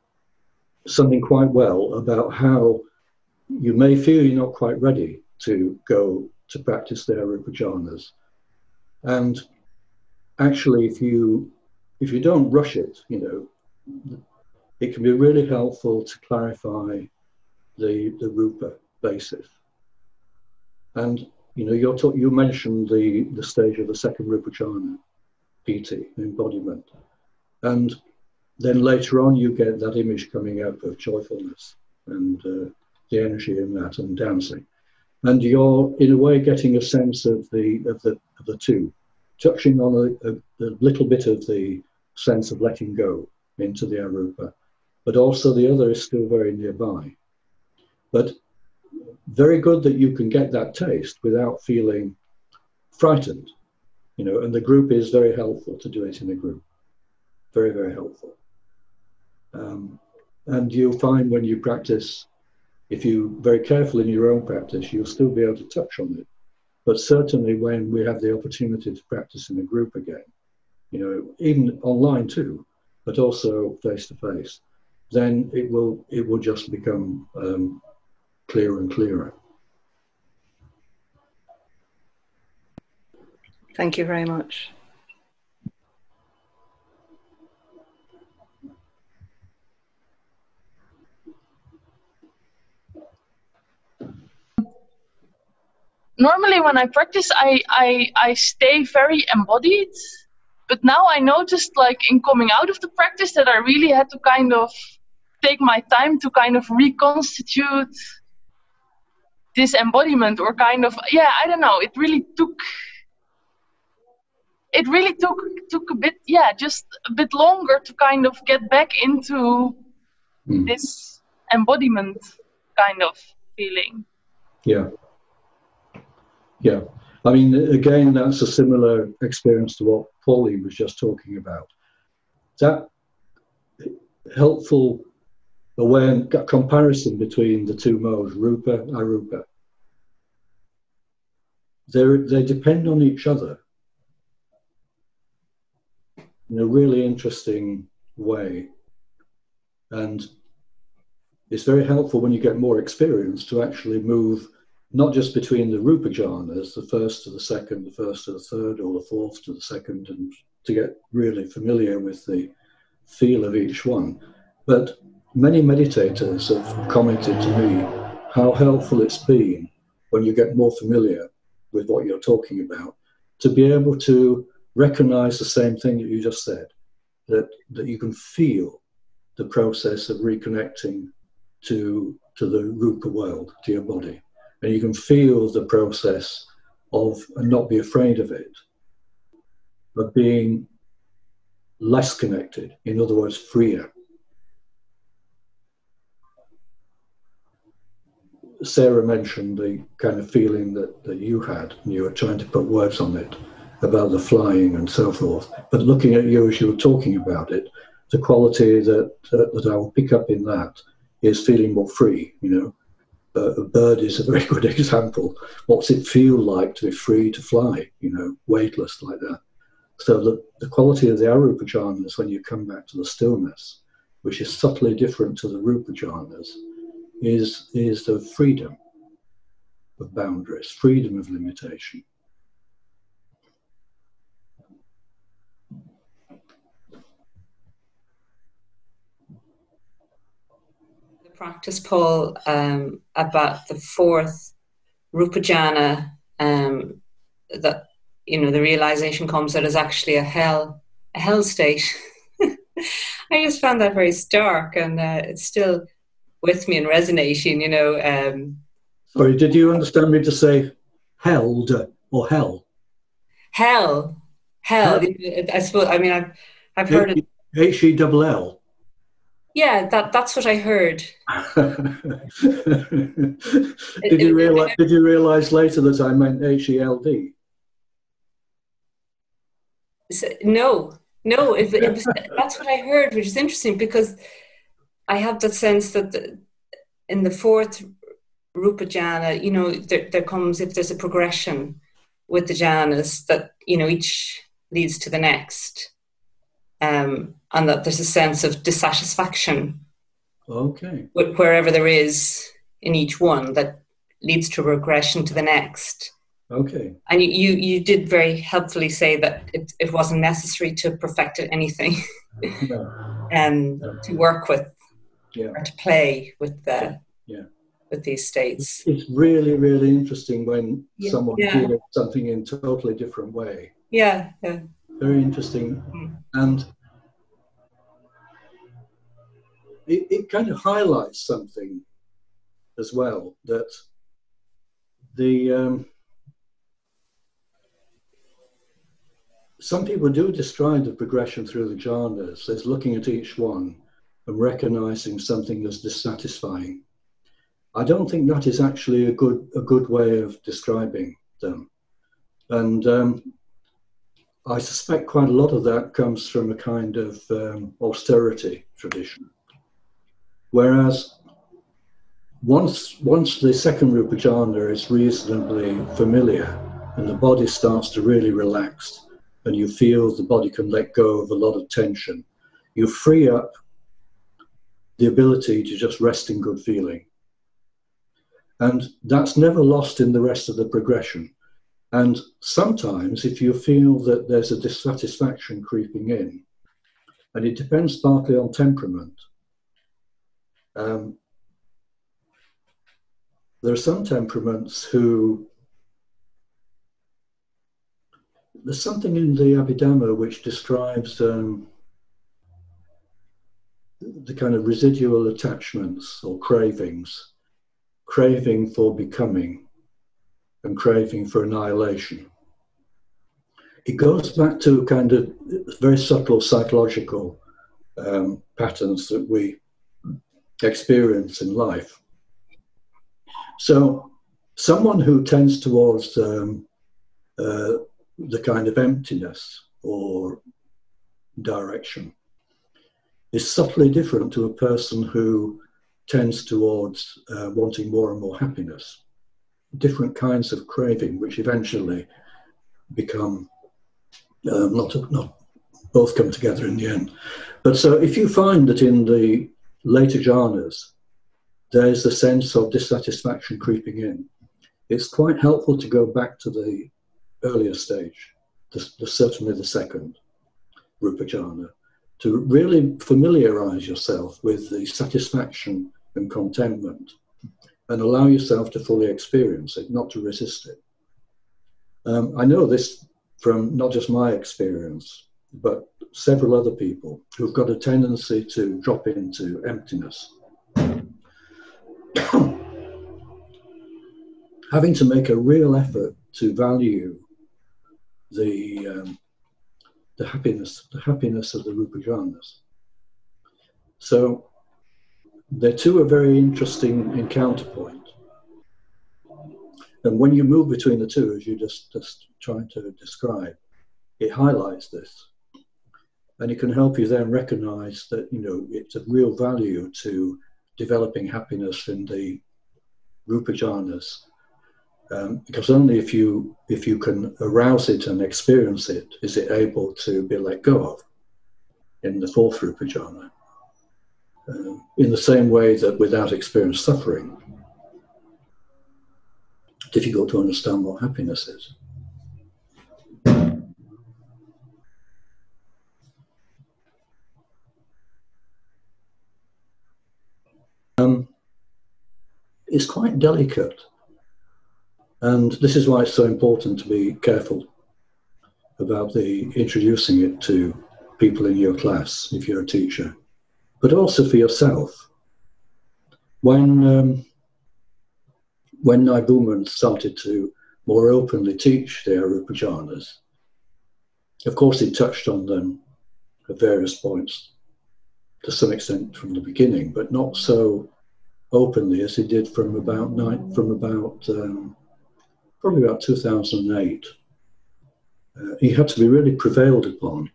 something quite well about how you may feel you're not quite ready to go to practice their jhanas. And actually, if you if you don't rush it, you know, it can be really helpful to clarify the the rupa basis. And you know, you're you mentioned the the stage of the second rupa jhana, piti, embodiment, and then later on you get that image coming up of joyfulness and uh, the energy in that and dancing and you're in a way getting a sense of the of the of the two, touching on a, a, a little bit of the sense of letting go into the arupa, but also the other is still very nearby. But very good that you can get that taste without feeling frightened, you know. And the group is very helpful to do it in a group, very very helpful. Um, and you'll find when you practice if you're very careful in your own practice, you'll still be able to touch on it. But certainly when we have the opportunity to practice in a group again, you know, even online too, but also face to face, then it will it will just become um, clearer and clearer. Thank you very much. Normally when I practice, I, I, I stay very embodied. But now I noticed, like, in coming out of the practice, that I really had to kind of take my time to kind of reconstitute this embodiment or kind of yeah i don't know it really took it really took took a bit yeah just a bit longer to kind of get back into mm. this embodiment kind of feeling yeah yeah. I mean, again, that's a similar experience to what Pauline was just talking about. That helpful aware comparison between the two modes, rupa, arupa, they they depend on each other in a really interesting way. And it's very helpful when you get more experience to actually move not just between the Rupa jhanas, the first to the second, the first to the third, or the fourth to the second, and to get really familiar with the feel of each one. But many meditators have commented to me how helpful it's been when you get more familiar with what you're talking about to be able to recognize the same thing that you just said, that, that you can feel the process of reconnecting to, to the Rupa world, to your body and you can feel the process of and not be afraid of it, but being less connected, in other words, freer. Sarah mentioned the kind of feeling that, that you had, and you were trying to put words on it about the flying and so forth. But looking at you as you were talking about it, the quality that uh, that I will pick up in that is feeling more free, you know, a bird is a very good (laughs) example. What's it feel like to be free to fly, you know, weightless like that? So the, the quality of the arupa jhanas when you come back to the stillness, which is subtly different to the rupa jhanas, is, is the freedom of boundaries, freedom of limitation. Practice, Paul, um, about the fourth Rupa jhana, um, that you know the realization comes that is actually a hell, a hell state. (laughs) I just found that very stark, and uh, it's still with me and resonating. You know. Um, Sorry, did you understand me to say held or hell? Hell, hell. hell. I suppose. I mean, I've I've heard it. H E double L. Yeah, that that's what I heard. (laughs) did you realize? Did you realize later that I meant H E L D? So, no, no. If, if that's what I heard, which is interesting because I have that sense that the, in the fourth Rupa Jhana, you know, there, there comes if there's a progression with the jhanas that you know each leads to the next, um, and that there's a sense of dissatisfaction. Okay. Wherever there is in each one that leads to regression to the next. Okay. And you, you, you did very helpfully say that it, it wasn't necessary to perfect anything (laughs) (laughs) and to work with Yeah. or to play with the Yeah. with these states. It's really, really interesting when Yeah. someone Yeah. feels something in a totally different way. Yeah, yeah. Very interesting. Mm. And it, it kind of highlights something as well that the um, some people do describe the progression through the jhanas as looking at each one and recognizing something that's dissatisfying. I don't think that is actually a good a good way of describing them, and um, I suspect quite a lot of that comes from a kind of um, austerity tradition. Whereas once once the second Rupa jhana is reasonably familiar and the body starts to really relax and you feel the body can let go of a lot of tension, you free up the ability to just rest in good feeling. And that's never lost in the rest of the progression. And sometimes, if you feel that there's a dissatisfaction creeping in, and it depends partly on temperament, um, there are some temperaments who there's something in the Abhidhamma which describes um, the kind of residual attachments or cravings, craving for becoming and craving for annihilation. It goes back to kind of very subtle psychological um, patterns that we experience in life. So, someone who tends towards um, uh, the kind of emptiness or direction is subtly different to a person who tends towards uh, wanting more and more happiness. Different kinds of craving, which eventually become um, not, not both come together in the end. But so if you find that in the later jhanas, there's a sense of dissatisfaction creeping in, it's quite helpful to go back to the earlier stage, the, the, certainly the second Rupa jhana, to really familiarize yourself with the satisfaction and contentment and allow yourself to fully experience it, not to resist it. Um, I know this from not just my experience, but several other people who've got a tendency to drop into emptiness. (coughs) Having to make a real effort to value the um, the happiness, the happiness of the Rupa jhanas. So the two are very interesting in counterpoint. And when you move between the two, as you just, just trying to describe, it highlights this. And it can help you then recognize that, you know, it's of real value to developing happiness in the Rupa jhanas. Um, because only if you if you can arouse it and experience it is it able to be let go of in the fourth Rupa jhana. Uh, in the same way that without experience suffering, difficult to understand what happiness is. Um, it's quite delicate, and this is why it's so important to be careful about the introducing it to people in your class if you're a teacher, but also for yourself. When um, when Nai Boonman started to more openly teach the Arupa jhanas, of course he touched on them at various points to some extent from the beginning, but not so openly as he did from about nine, from about um, probably about 2008. uh, he had to be really prevailed upon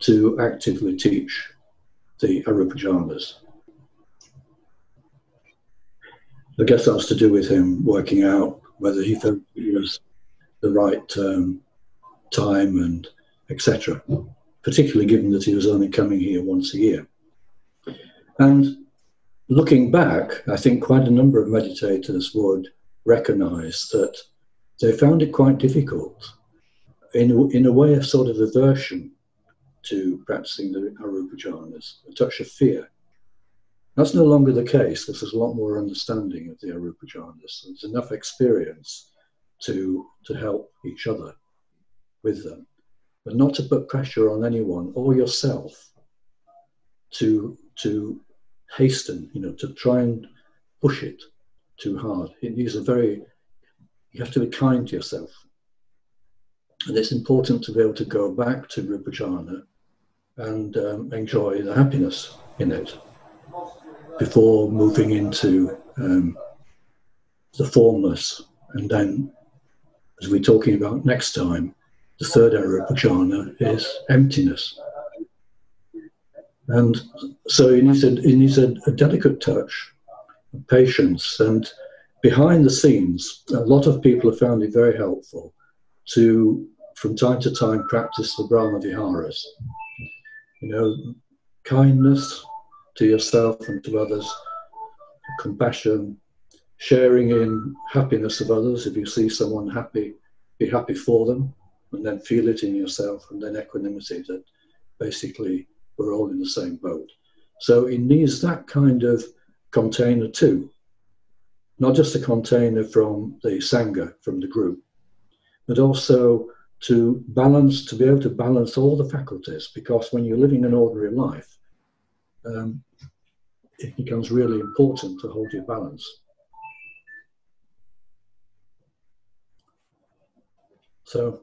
to actively teach the Arupa jhanas. I guess that was to do with him working out whether he felt it was the right um, time and etc. Particularly given that he was only coming here once a year. And looking back, I think quite a number of meditators would recognize that they found it quite difficult, in a, in a way, a sort of aversion to practicing the Arupa jhanas, a touch of fear. That's no longer the case there's a lot more understanding of the Arupa jhanas. There's enough experience to, to help each other with them, but not to put pressure on anyone or yourself to, to hasten, you know, to try and push it too hard. It needs a very, you have to be kind to yourself. And it's important to be able to go back to Rupa jhana and um, enjoy the happiness in it before moving into um, the formless. And then, as we're talking about next time, the third arupa jhana is emptiness. And so it needs a, it needs a, a delicate touch, patience, and behind the scenes, a lot of people have found it very helpful to, from time to time, practice the Brahma Viharas. You know, kindness to yourself and to others, compassion, sharing in happiness of others. If you see someone happy, be happy for them, and then feel it in yourself, and then equanimity that basically we're all in the same boat. So it needs that kind of container too, not just a container from the Sangha, from the group, but also to balance, to be able to balance all the faculties, because when you're living an ordinary life, um, it becomes really important to hold your balance. So,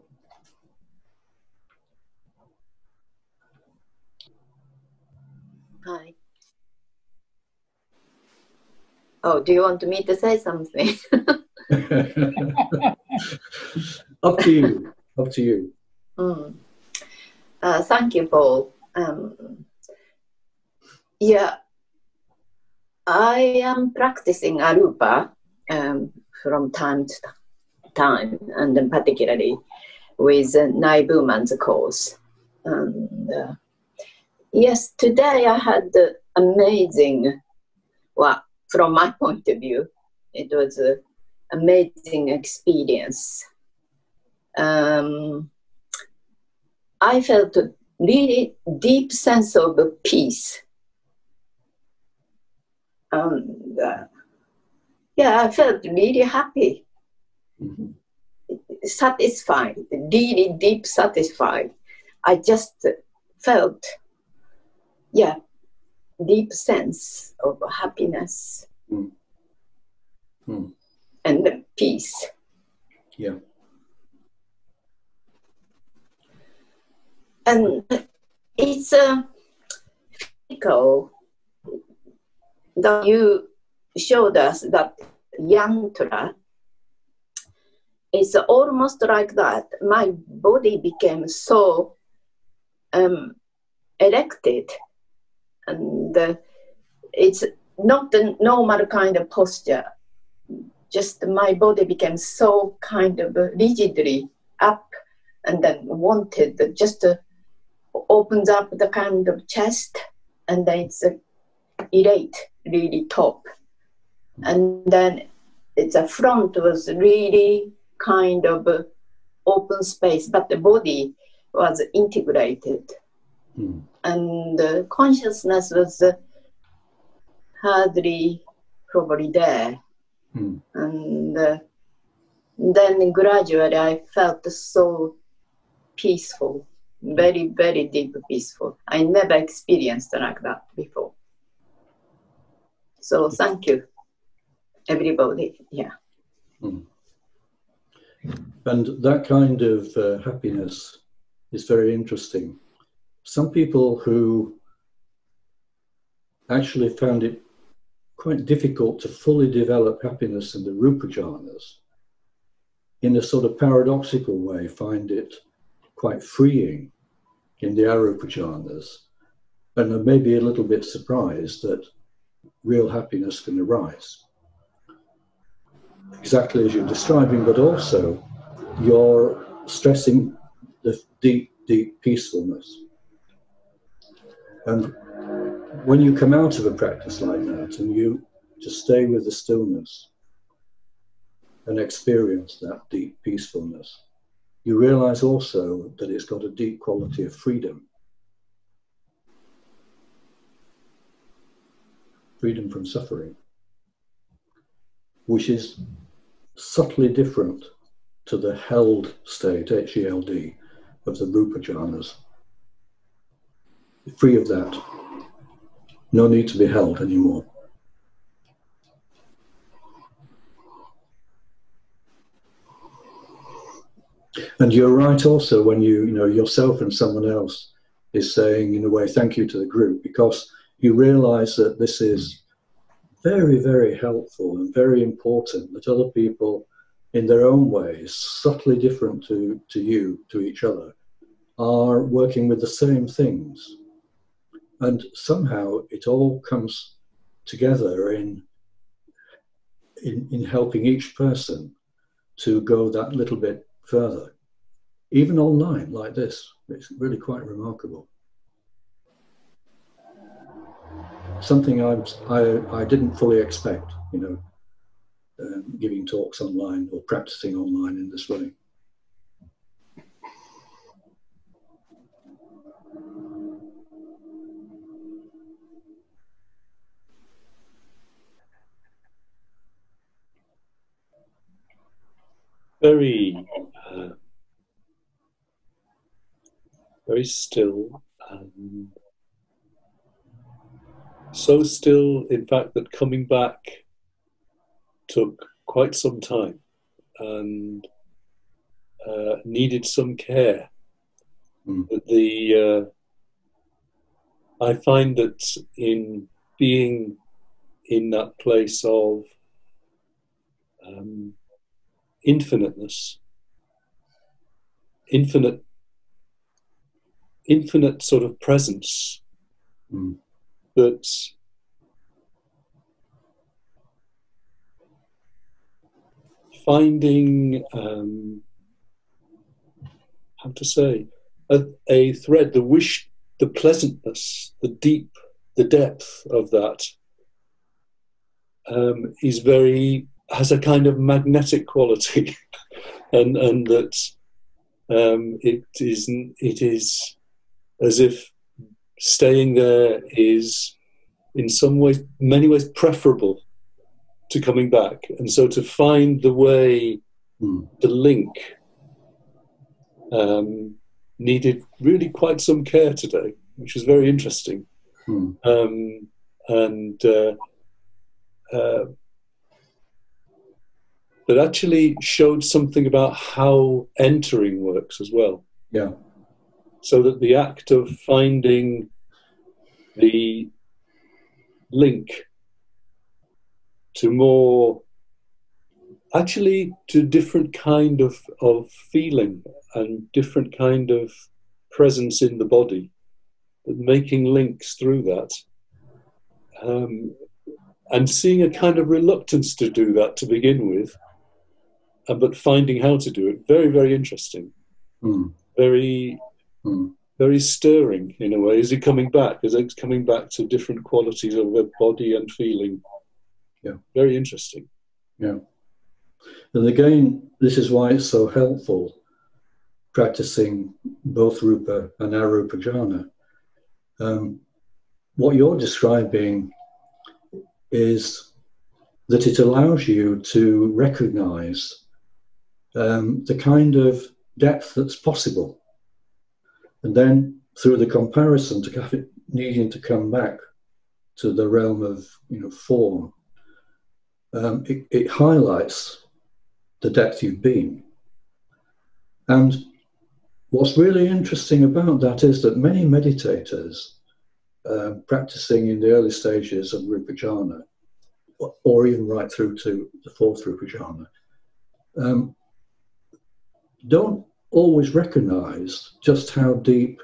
Oh, do you want me to say something? (laughs) Up to you up to you. Mm. Uh, thank you, Paul. Um, yeah, I am practicing Arupa um, from time to time, and then particularly with uh, Nai Boonman's course. And uh, yes, today I had the amazing, well, from my point of view, it was an amazing experience um, I felt a really deep sense of peace. And uh, yeah, I felt really happy, mm-hmm. satisfied, really deep satisfied. I just felt, yeah, deep sense of happiness mm. Mm. and peace. Yeah. and it's a physical that you showed us that yantra is almost like that. My body became so um, erected, and uh, it's not the normal kind of posture. Just my body became so kind of rigidly up, and then wanted just. Uh, opens up the kind of chest and then it's a elate really top and then it's a front was really kind of open space but the body was integrated mm. And consciousness was hardly probably there mm. and uh, then gradually i felt so peaceful very, very deep peaceful. I never experienced like that before. So thank you, everybody. Yeah. Mm. And that kind of uh, happiness is very interesting. Some people who actually found it quite difficult to fully develop happiness in the rupa jhanas, in a sort of paradoxical way, find it quite freeing in the Arupa jhanas, and are maybe a little bit surprised that real happiness can arise. Exactly as you're describing, but also you're stressing the deep, deep peacefulness. And when you come out of a practice like that and you just stay with the stillness and experience that deep peacefulness, you realize also that it's got a deep quality of freedom. Freedom from suffering, which is subtly different to the held state, H E L D, of the Rupa jhanas. Free of that. No need to be held anymore. And you're right also when you, you know, yourself and someone else is saying, in a way, thank you to the group, because you realize that this is very, very helpful and very important that other people, in their own ways, subtly different to, to you, to each other, are working with the same things. And somehow it all comes together in, in, in helping each person to go that little bit further even online like this. It's really quite remarkable. Something I, I, I didn't fully expect, you know, um, giving talks online or practicing online in this way. Very uh, very still. Um, so still, in fact, that coming back took quite some time and uh, needed some care. Mm. The uh, I find that in being in that place of um, infiniteness, infinite infinite sort of presence mm. that finding um, how to say a, a, thread the wish the pleasantness the deep the depth of that um, is very has a kind of magnetic quality (laughs) and and that um, it is it is as if staying there is in some ways, many ways, preferable to coming back. And so to find the way, mm. the link, um, needed really quite some care today, which was very interesting. Mm. Um, and uh, uh, that actually showed something about how entering works as well. Yeah so that the act of finding the link to more actually to different kind of, of feeling and different kind of presence in the body but making links through that um, and seeing a kind of reluctance to do that to begin with uh, but finding how to do it very very interesting mm. very Mm. Very stirring in a way. Is it coming back? Is it coming back to different qualities of the body and feeling? Yeah. Very interesting. Yeah. And again, this is why it's so helpful practicing both Rupa and Arupa jhana. Um, what you're describing is that it allows you to recognize um, the kind of depth that's possible and then through the comparison to have it needing to come back to the realm of you know form, um, it, it highlights the depth you've been. And what's really interesting about that is that many meditators uh, practicing in the early stages of Rupa Jhana, or even right through to the fourth Rupa Jhana, um, don't always recognize just how deep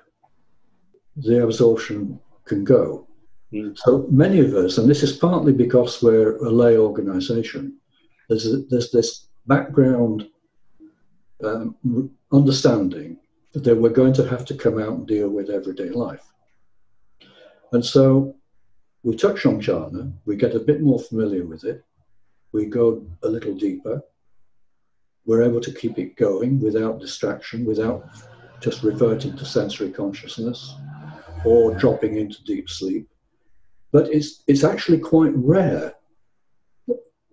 the absorption can go. Mm. So many of us, and this is partly because we're a lay organization, there's, a, there's this background um, understanding that we're going to have to come out and deal with everyday life. And so we touch on jhana, we get a bit more familiar with it, we go a little deeper, we're able to keep it going without distraction, without just reverting to sensory consciousness or dropping into deep sleep. But it's, it's actually quite rare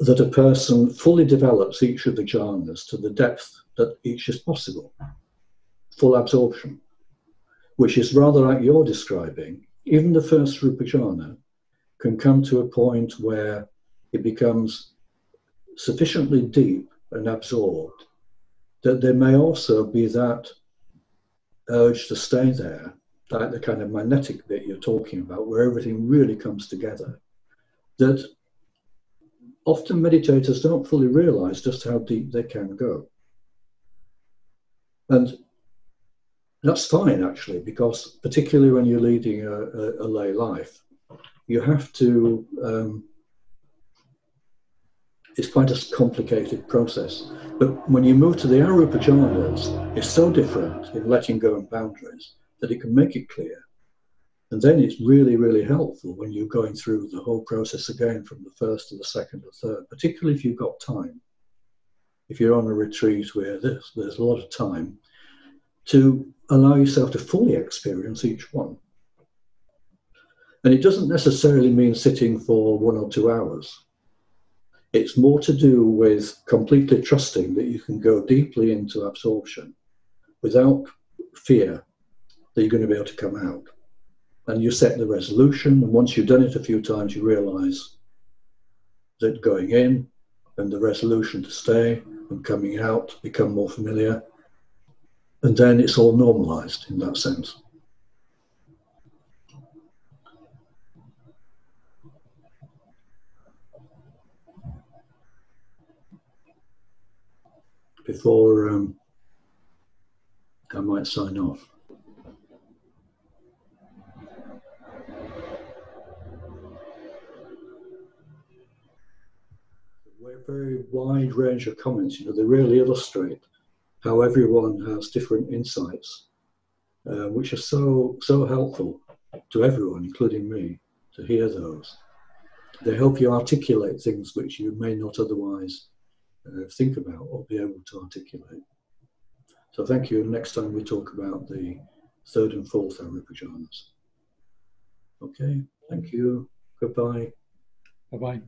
that a person fully develops each of the jhanas to the depth that each is possible. Full absorption, which is rather like you're describing. Even the first Rupa jhana can come to a point where it becomes sufficiently deep and absorbed that there may also be that urge to stay there, like the kind of magnetic bit you're talking about, where everything really comes together. That often meditators don't fully realize just how deep they can go. And that's fine, actually, because particularly when you're leading a, a, a lay life, you have to, um, it's quite a complicated process. But when you move to the Arupa jhanas, it's so different in letting go of boundaries that it can make it clear. And then it's really, really helpful when you're going through the whole process again from the first to the second or third, particularly if you've got time. If you're on a retreat where there's, there's a lot of time, to allow yourself to fully experience each one. And it doesn't necessarily mean sitting for one or two hours. It's more to do with completely trusting that you can go deeply into absorption without fear that you're going to be able to come out. And you set the resolution, and once you've done it a few times, you realize that going in and the resolution to stay and coming out become more familiar and then it's all normalized in that sense. Before um, I might sign off. A very wide range of comments, you know, they really illustrate how everyone has different insights, uh, which are so so helpful to everyone, including me, to hear those. They help you articulate things which you may not otherwise uh, think about or be able to articulate. So thank you. Next time we talk about the third and fourth Arupa jhanas. Okay, thank you. Goodbye. Bye bye.